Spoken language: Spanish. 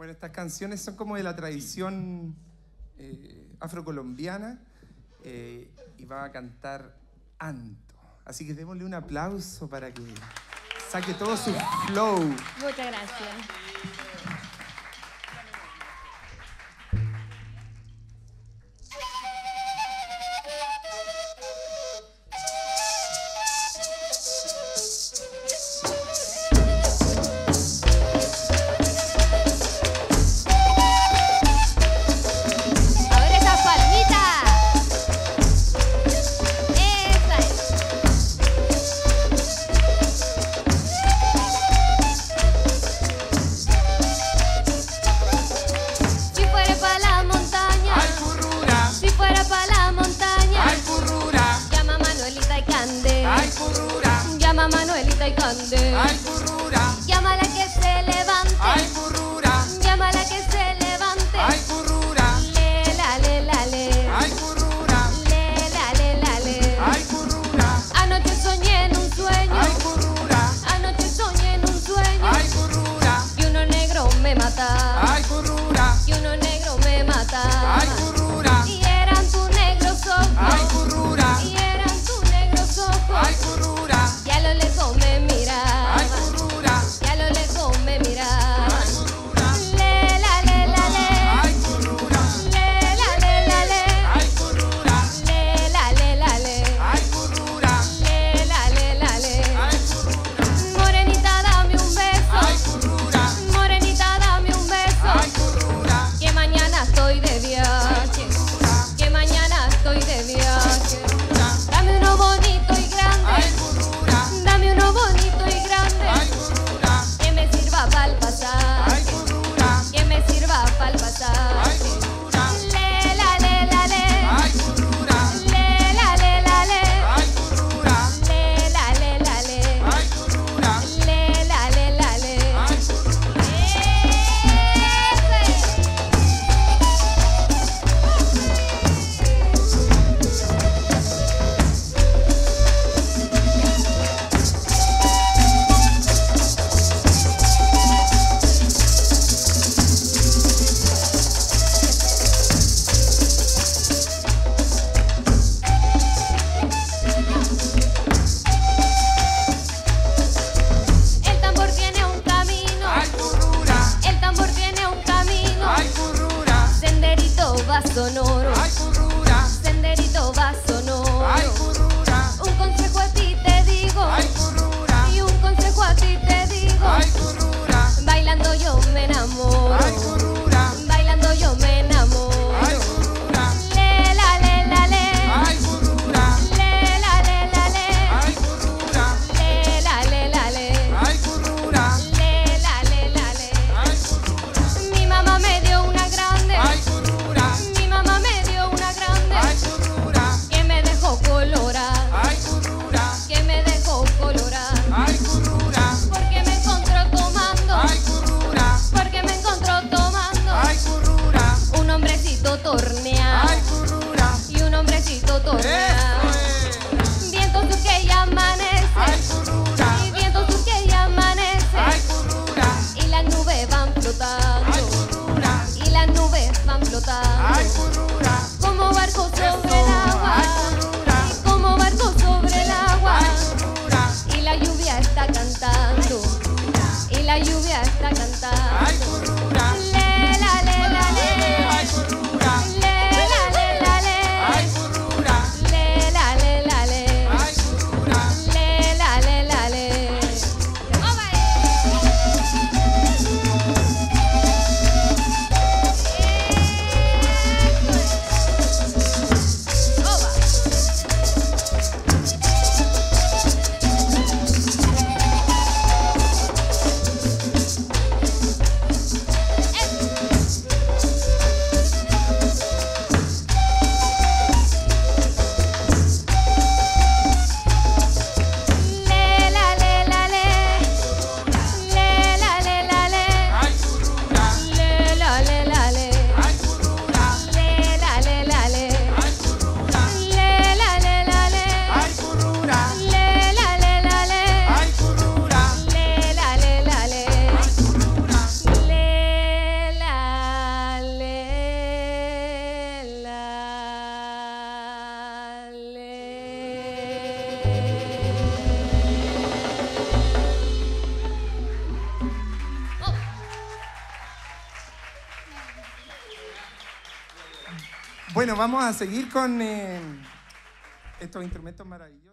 Bueno, estas canciones son como de la tradición eh, afrocolombiana eh, y va a cantar Anto. Así que démosle un aplauso para que saque todo su flow. Muchas gracias. Llama a Manuelita y Cande. Ay, currura. Llámala que se levante. sonoro. Ay. hombrecito tornea. Y un hombrecito tornea. Es. Viento sur que ya amanece. Y viento sur que ya amanece. Ay. Y las nubes van flotando. Ay. Y las nubes van flotando. Ay. Como barcos sobre el agua. Y como barcos sobre el agua. Y la lluvia está cantando. Y la lluvia está cantando. Bueno, vamos a seguir con eh, estos instrumentos maravillosos.